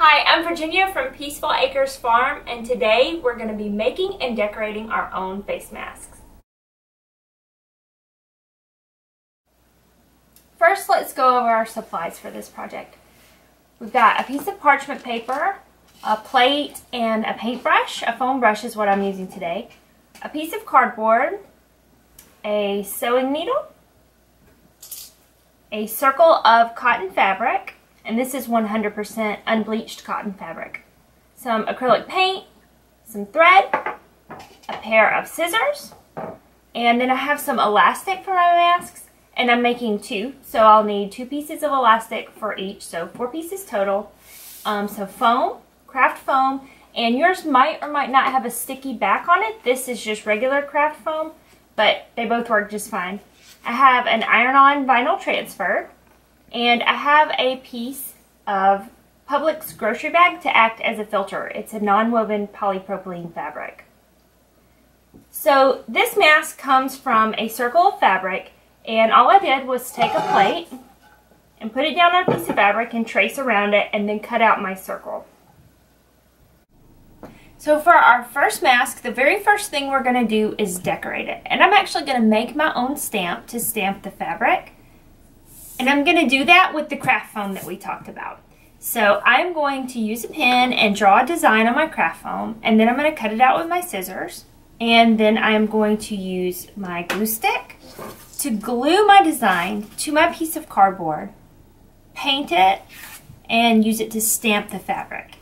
Hi, I'm Virginia from Peaceful Acres Farm and today we're going to be making and decorating our own face masks. First, let's go over our supplies for this project. We've got a piece of parchment paper, a plate, and a paintbrush. A foam brush is what I'm using today. A piece of cardboard, a sewing needle, a circle of cotton fabric, and this is 100% unbleached cotton fabric. Some acrylic paint, some thread, a pair of scissors, and then I have some elastic for my masks, and I'm making two, so I'll need two pieces of elastic for each, so four pieces total. Um, so foam, craft foam, and yours might or might not have a sticky back on it. This is just regular craft foam, but they both work just fine. I have an iron-on vinyl transfer, and I have a piece of Publix grocery bag to act as a filter. It's a non-woven polypropylene fabric. So this mask comes from a circle of fabric, and all I did was take a plate and put it down on a piece of fabric and trace around it and then cut out my circle. So for our first mask, the very first thing we're going to do is decorate it. And I'm actually going to make my own stamp to stamp the fabric. And I'm going to do that with the craft foam that we talked about. So I'm going to use a pen and draw a design on my craft foam and then I'm going to cut it out with my scissors and then I'm going to use my glue stick to glue my design to my piece of cardboard, paint it, and use it to stamp the fabric.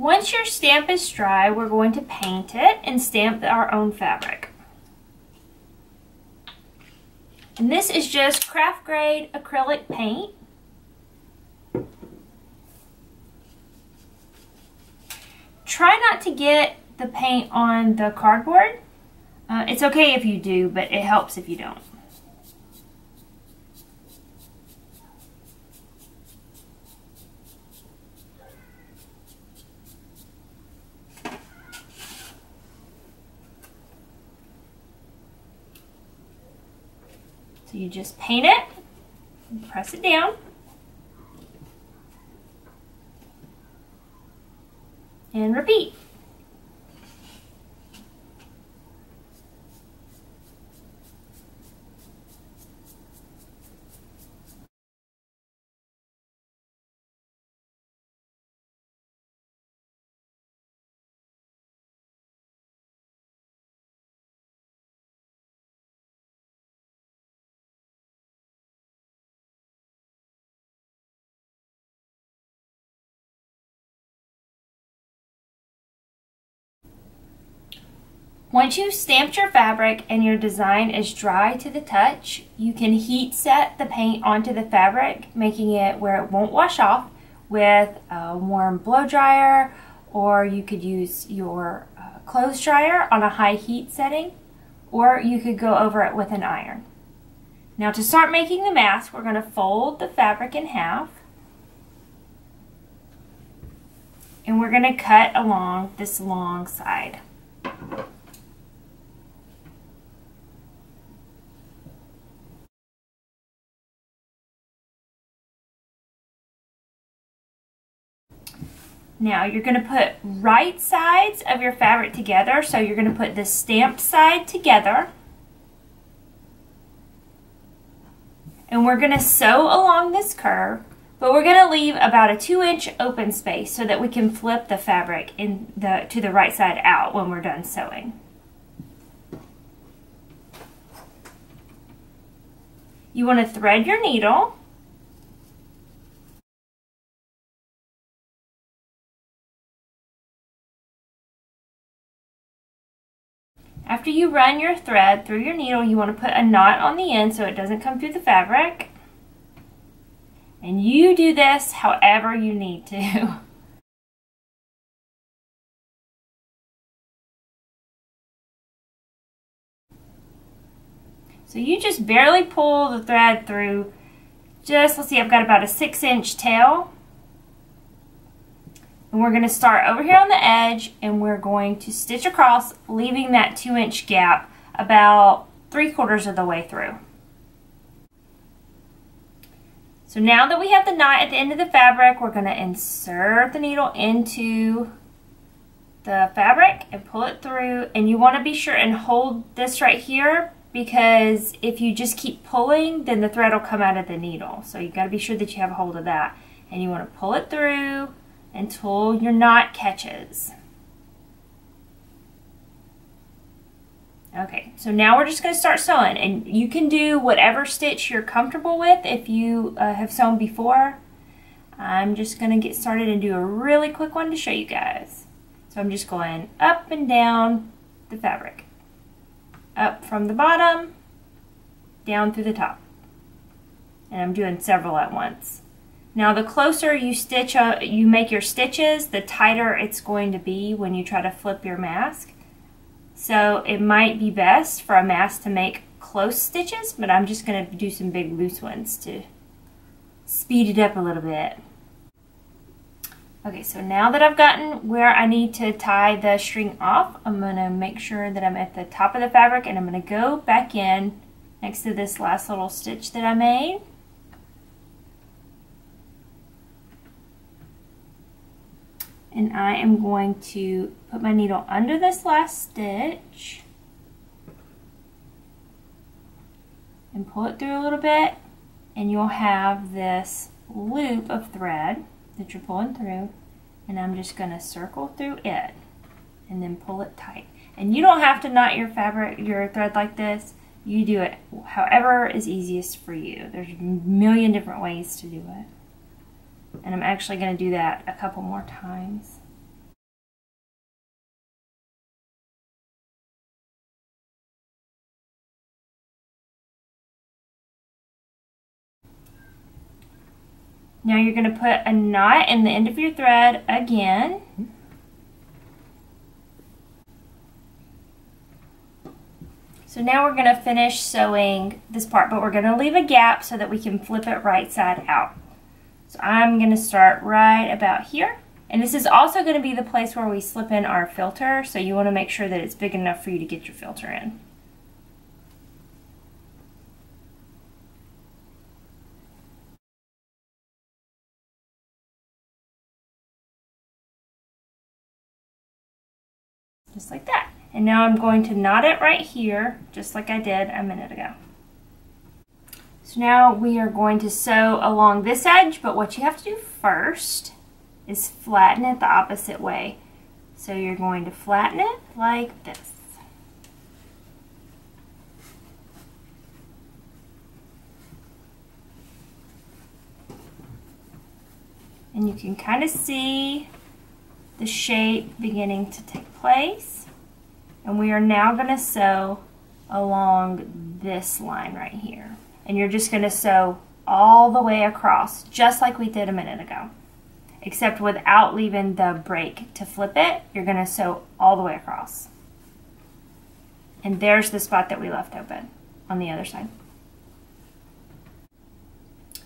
Once your stamp is dry, we're going to paint it and stamp our own fabric. And this is just craft grade acrylic paint. Try not to get the paint on the cardboard. Uh, it's okay if you do, but it helps if you don't. You just paint it, press it down, and repeat. Once you've stamped your fabric and your design is dry to the touch, you can heat set the paint onto the fabric, making it where it won't wash off with a warm blow dryer, or you could use your uh, clothes dryer on a high heat setting, or you could go over it with an iron. Now to start making the mask, we're going to fold the fabric in half, and we're going to cut along this long side. Now you're going to put right sides of your fabric together. So you're going to put the stamped side together. And we're going to sew along this curve, but we're going to leave about a two inch open space so that we can flip the fabric in the, to the right side out when we're done sewing. You want to thread your needle. After you run your thread through your needle, you want to put a knot on the end so it doesn't come through the fabric. And you do this however you need to. So you just barely pull the thread through just, let's see, I've got about a six inch tail. And we're going to start over here on the edge and we're going to stitch across, leaving that two inch gap about three quarters of the way through. So now that we have the knot at the end of the fabric, we're going to insert the needle into the fabric and pull it through. And you want to be sure and hold this right here because if you just keep pulling, then the thread will come out of the needle. So you've got to be sure that you have a hold of that. And you want to pull it through until your knot catches. Okay, so now we're just going to start sewing. And you can do whatever stitch you're comfortable with if you uh, have sewn before. I'm just going to get started and do a really quick one to show you guys. So I'm just going up and down the fabric up from the bottom, down through the top. And I'm doing several at once. Now the closer you stitch, uh, you make your stitches, the tighter it's going to be when you try to flip your mask. So it might be best for a mask to make close stitches, but I'm just going to do some big loose ones to speed it up a little bit. Okay, so now that I've gotten where I need to tie the string off, I'm going to make sure that I'm at the top of the fabric and I'm going to go back in next to this last little stitch that I made. And I am going to put my needle under this last stitch and pull it through a little bit and you'll have this loop of thread that you're pulling through and I'm just going to circle through it and then pull it tight. And you don't have to knot your fabric, your thread like this. You do it however is easiest for you. There's a million different ways to do it. And I'm actually going to do that a couple more times. Now you're going to put a knot in the end of your thread again. So now we're going to finish sewing this part, but we're going to leave a gap so that we can flip it right side out. So I'm going to start right about here. And this is also going to be the place where we slip in our filter, so you want to make sure that it's big enough for you to get your filter in. just like that. And now I'm going to knot it right here, just like I did a minute ago. So now we are going to sew along this edge, but what you have to do first is flatten it the opposite way. So you're going to flatten it like this. And you can kind of see the shape beginning to take place. And we are now going to sew along this line right here. And you're just going to sew all the way across, just like we did a minute ago. Except without leaving the break to flip it, you're going to sew all the way across. And there's the spot that we left open on the other side.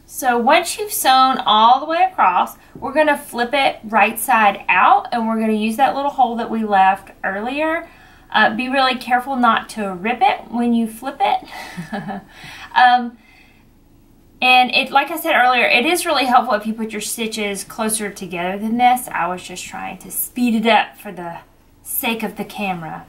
So once you've sewn all the way across, we're going to flip it right side out and we're going to use that little hole that we left earlier. Uh, be really careful not to rip it when you flip it. um, and it, like I said earlier, it is really helpful if you put your stitches closer together than this. I was just trying to speed it up for the sake of the camera.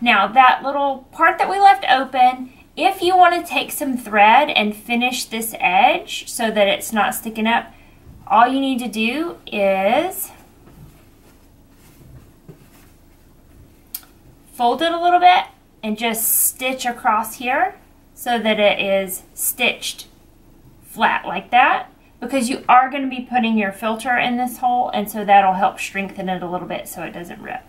Now that little part that we left open, if you want to take some thread and finish this edge so that it's not sticking up, all you need to do is fold it a little bit and just stitch across here so that it is stitched flat like that because you are going to be putting your filter in this hole and so that'll help strengthen it a little bit so it doesn't rip.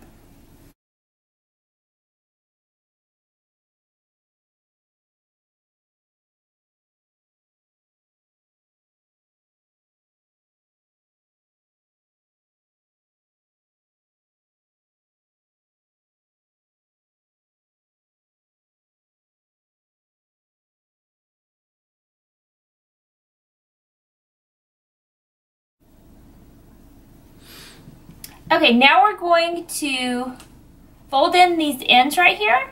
Okay, now we're going to fold in these ends right here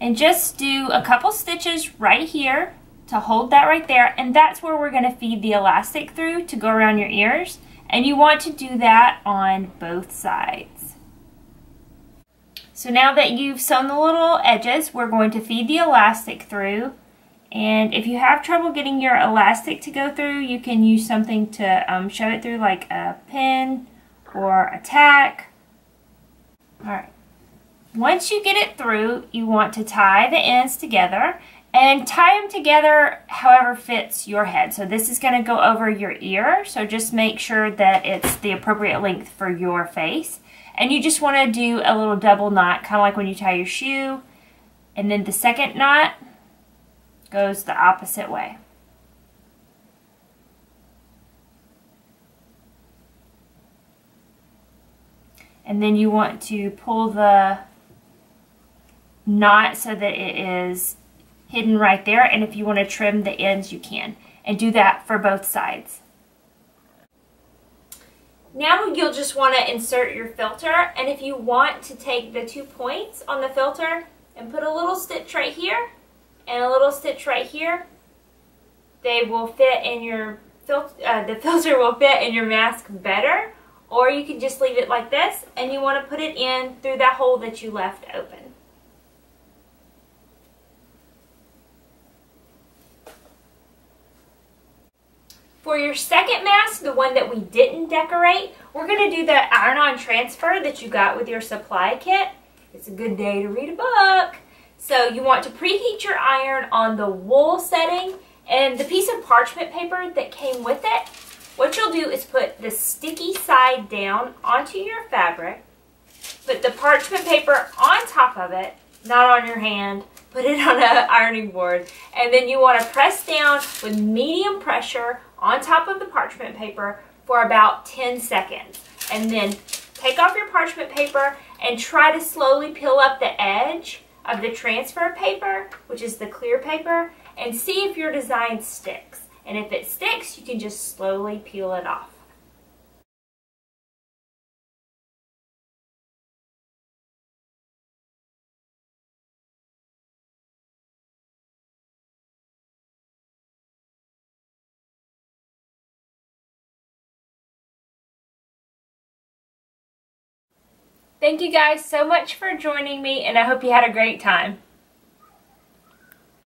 and just do a couple stitches right here to hold that right there. And that's where we're going to feed the elastic through to go around your ears. And you want to do that on both sides. So now that you've sewn the little edges we're going to feed the elastic through. And if you have trouble getting your elastic to go through you can use something to um, show it through like a pin or a tack. Alright. Once you get it through, you want to tie the ends together and tie them together however fits your head. So this is going to go over your ear, so just make sure that it's the appropriate length for your face. And you just want to do a little double knot, kind of like when you tie your shoe. And then the second knot goes the opposite way. And then you want to pull the knot so that it is hidden right there. And if you want to trim the ends you can. And do that for both sides. Now you'll just want to insert your filter. And if you want to take the two points on the filter and put a little stitch right here and a little stitch right here they will fit in your filter uh, the filter will fit in your mask better or you can just leave it like this and you want to put it in through that hole that you left open. For your second mask, the one that we didn't decorate, we're going to do the iron-on transfer that you got with your supply kit. It's a good day to read a book. So you want to preheat your iron on the wool setting and the piece of parchment paper that came with it what you'll do is put the sticky side down onto your fabric, put the parchment paper on top of it, not on your hand, put it on an ironing board, and then you want to press down with medium pressure on top of the parchment paper for about 10 seconds. And then take off your parchment paper and try to slowly peel up the edge of the transfer paper, which is the clear paper, and see if your design sticks. And if it sticks, you can just slowly peel it off. Thank you guys so much for joining me and I hope you had a great time.